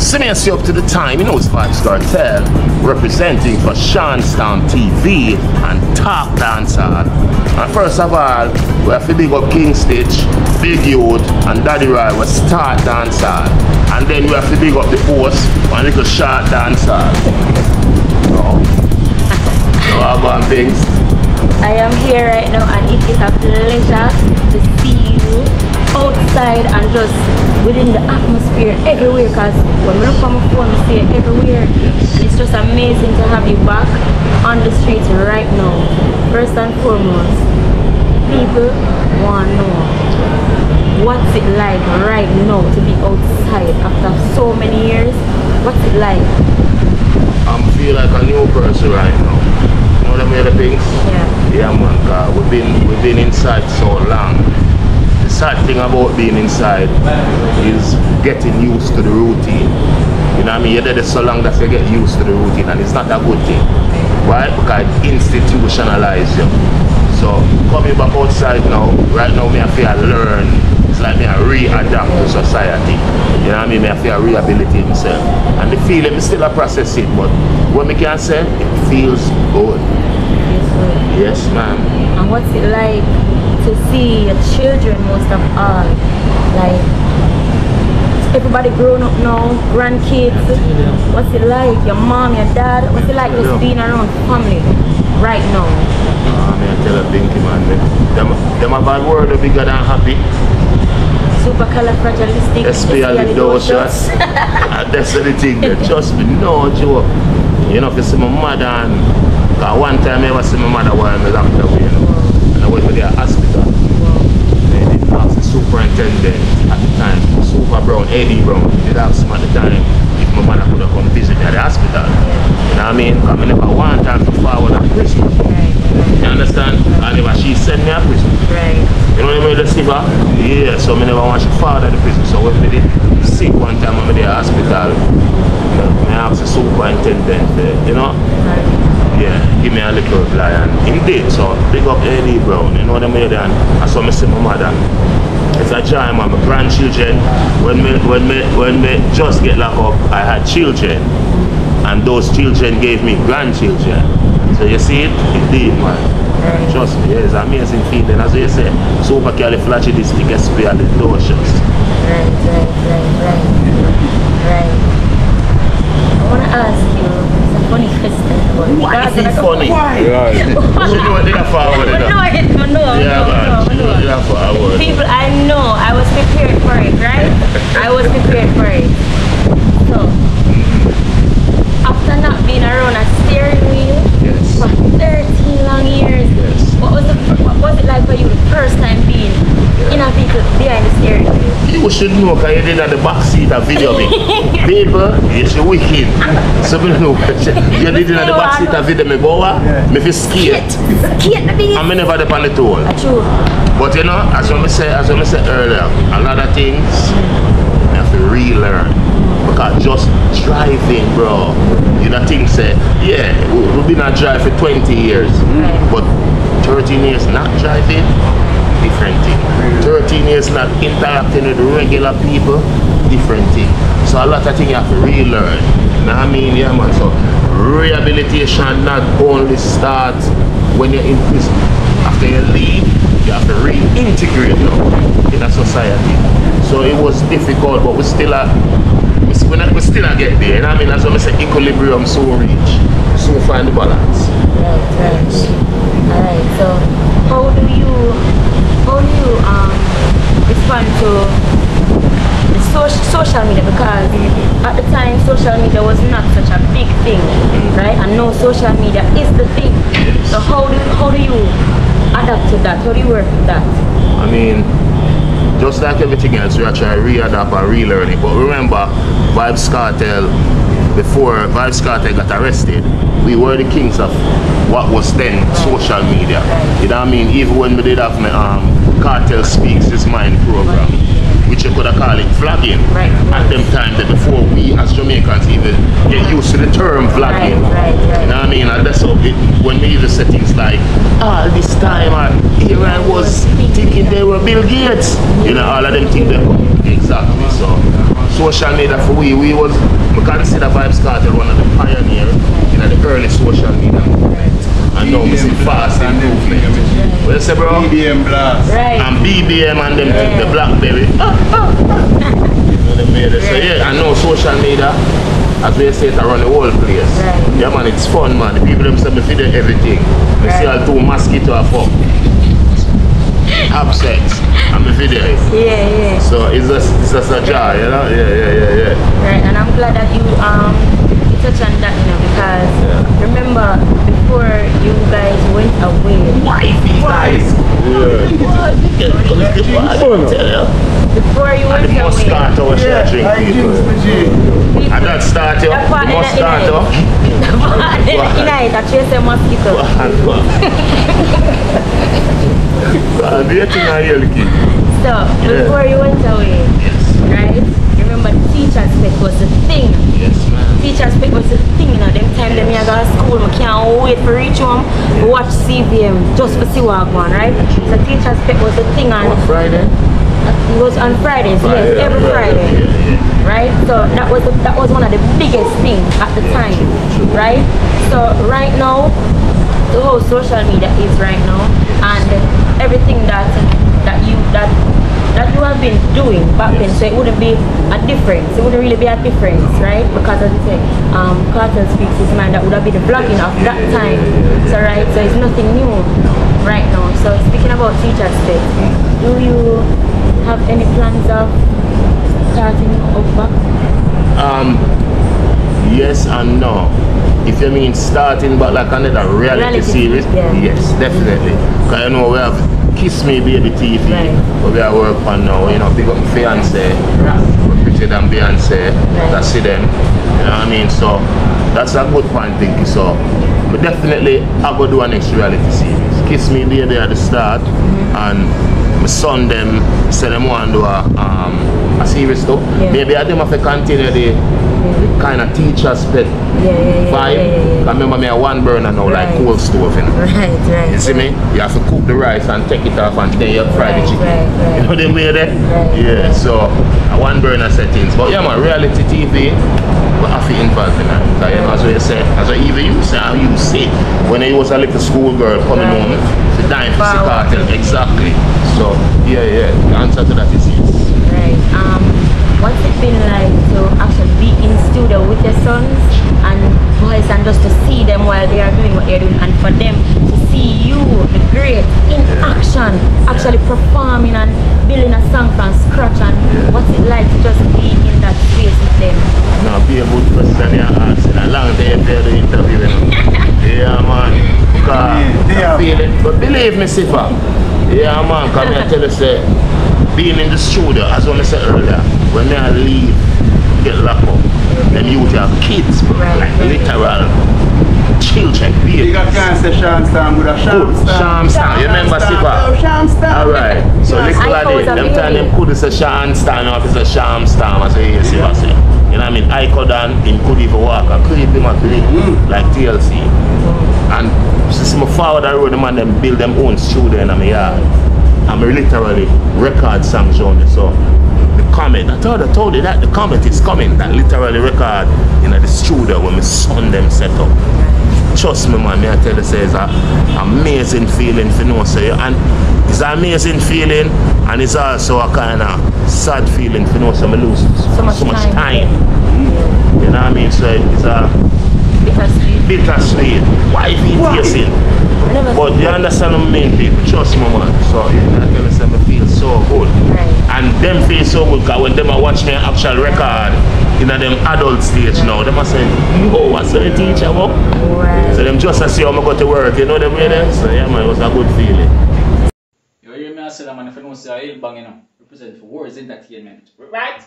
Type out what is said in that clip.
Seniors up to the time, you know it's Five Star Kartel, representing for Seanstown TV and Talk Dancehall. And first of all, we have to big up King Stitch, Big Youth, and Daddy Roy was start dancehall. And then we have to big up the host, one little short dancehall. no. No, I'm things. I am here right now and it is a pleasure to see you outside and just within the atmosphere everywhere because when we look on my phone we see it everywhere. It's just amazing to have you back on the streets right now. First and foremost people want to know what's it like right now to be outside after so many years. What's it like? I'm feel like a new person right now. You know them other things? yeah Yeah man, cause we've been we've been inside so long. The sad thing about being inside is getting used to the routine. You know what I mean? You're there so long that you get used to the routine and it's not a good thing. Why? Because it institutionalize you. So coming back outside now, right now me I feel learn. It's like me I readapt to society. You know what I mean? Me I feel rehabilitate myself. And the feeling me still a process it, but what me can say, it feels good. Yes. Yes ma'am. And what's it like to see your children most of all? Like everybody grown up now, grandkids. What's it like? Your mom, your dad? What's it like just being around family right now? Ah, I tell a Binky man, them, them, a bad word bigger than happy. Supercalifragilistic. Espialidocious. that's the thing, that just me no joke. You know, if you see my mother and, cause one time I ever see my mother while I locked away, you know, and I went to the hospital. They did ask the superintendent at the time, Super Brown, Eddie Brown, they did ask him at the time if my mother could have come visit me at the hospital. You know what I mean? Because I never one time to forward at Christmas. Right, You understand? And if she sent me a Christmas. right, You know what I mean, the silver? Yeah, so I never want to father the prison. So when me did sick one time, I'm in the hospital. I asked the superintendent, uh, you know, right. Yeah, give me a little reply. And indeed, so big up Eddie Brown, you know what I mean? And I saw me see my mother. It's a man. My grandchildren, when me, when me, when me just get locked up, I had children. And those children gave me grandchildren. So you see it? Did, man. Right. Trust me, yeah, it's amazing feeling. As you say, supercalifragilistic expialidocious. Right, right, right, right, right. I want to ask you, it's a funny question, but Why is because it I- funny? Right. You know what they are forward I it know up. it, I know, I Yeah, know, I know, I man. You know know. they are forward. People, I know, I was prepared for it, right? I was prepared for it. So, after not being around a steering wheel Yes. for 13 long years, Yes. what was, the, what was it like for you the first time being in a vehicle behind the steering wheel? Should know because you did at the back seat of video me. People, it's wicked. So me know. You did it at the back seat of video me, boy. Me feel scared. Skate the. I'm never up on the toll. True. But you know, as I say, as I said earlier, a lot of things you have to relearn. Because just driving, bro, you know, things say, yeah, we- we've been a drive for 20 years, Right. but 13 years not driving, different thing. 13 years not interacting with regular people, different thing. So a lot of things you have to relearn. You know what I mean? Yeah, man. So rehabilitation not only starts when you're in prison. After you leave, you have to reintegrate in a society. So it was difficult, but we still are. We we still not get there. You know what I mean? What I say equilibrium so reach. So find the balance. Right, right. Alright, so how do you do you um respond to the social social media because at the time social media was not such a big thing, right? And now social media is the thing. So how do how do you adapt to that? How do you work with that? I mean, just like everything else, we are trying to readapt and relearn it. But remember, Vybz Kartel, before Vybz Kartel got arrested, we were the kings of what was then social media. You know what I mean? Even when we did have my um, Cartel Speaks His Mind program, which you could have called it vlogging. Right. At them time, that before we as Jamaicans even get used to the term vlogging. Right, right, right. You know what I mean? And that's how it, when we even say things like, all this time, uh, here I was thinking they were Bill Gates. You know, all of them think they Exactly. So, social media for we, we was, we consider Vybz Kartel one of the pioneer in the early social media movement. And now we see fast improvement. What you say bro? BBM blast. Right. And BBM and them Yeah. the Blackberry. You know, they made it. So yeah, I know social media, as we say, it around the whole place. Right. Yeah man, it's fun man. The people them say me feed everything. Me see Right. all two mosquito are fuck. Sex. And me video. Yeah, yeah. So it's just it's just a jar, you know? Yeah, yeah, yeah, yeah. Right, and I'm glad that you um you touched on that, you know, because Yeah. remember before you guys went away, Wifey guys. Yeah. Before you And went the away, Moscato was Yeah, drink I people. drinks the G. people- And that start you, That the part in the- Moscato. the part in What? the night that you say mosquito. And what? And the thing I hear, kid. So before you went away, Yes. right? Remember teacher's pet was the thing. Yes, man. Teacher's pet was the thing, you know. Them time them here go to school, I can't wait for reach home, watch CVM just for see what going, right? So teacher's pet was the thing on On Friday? It was on Fridays, yes, every Friday. Right? So that was the, that was one of the biggest things at the time, right? So right now, the whole social media is right now, and everything that that you that that you have been doing back then, so it wouldn't be a difference. It wouldn't really be a difference, right? Because as you say, um, Kartel speaks his mind. That would have been the vlogging of that time. So right, so it's nothing new right now. So speaking about teachers' pet, do you have any plans of starting over? Um, yes and no. If you mean starting but like another reality, Reality, series, yeah. yes, definitely. Because you know we have Kiss Me Baby TV, Right. but we are work on now, you know, big up fiance, we're pretty than Beyonce, Right. that's it them. You know what I mean? So that's a good point thinking. So but definitely I go do a next reality series. Kiss Me Baby at the start Mm-hmm. and my son them say them want to a um a series too. Yeah. Maybe I them have to continue the Yeah, kind of teacher's pet yeah, yeah, vibe. I remember me a one burner now like Right. coal stove, you know. Right, right. You see me? You have to cook the rice and take it off and then you fry the chicken. right, right. You know the way there? Right, yeah, right. so a one burner settings. But yeah man, reality TV, we have to involve in that. Because you know, as we said, as I even you say, how you say, when I was a little school girl coming Right. home, she dying for Wow. Kartel. Exactly. So yeah, yeah, the answer to that is yes. Right. Um, what's it been like to actually be in studio with your sons and boys and just to see them while they are doing what they're doing and for them to see you, the great, in action, actually performing and building a song from scratch and what's it like to just be in that space with them? Now be a good question you're asking. A long time for the interview. You yeah man. Because Yeah. I feel it. But believe me, Sifa. Yeah man, come here tell you say being in the studio, as I said earlier, when I leave, get locked up, them youth have kids, bro. Right, like right. literal children, You babies. got can't Sham Stam with a Sham Good. Sham Stan. You remember Yo, Sifa? Sham Stam. Alright, so Yes. little I of it them, time them could say Sean Stan or if it's a Sham Stan, I say yes, you say. You know what I mean? I could and him could even walk and creep him at Mm. like TLC. And since my father the road, the man them build them own studio in my yard. And me literally record songs on it. So the comment, I told I told you that the comment is coming, that literally record in the studio when my son them set up. Trust me man, me I tell you say it's a amazing feeling for know say and it's an amazing feeling and it's also a kind of sad feeling for know say me lose So much time. time. You know what I mean? So it's a we bittersweet. Why be tasting? I never But you understand what I mean, people? Trust me, man. So you know, I tell you, say me feel so good. Right. And them feel so good because when them a watch me actual record in a them adult stage now, them a say, yo, what's the teacher, bro? Right. So them just a see how I go to work, you know them way there? So yeah, man, it was a good feeling. Yo, hear me I say that man, if you know say I bang, you know, represent for Worryz Entertainment. Right?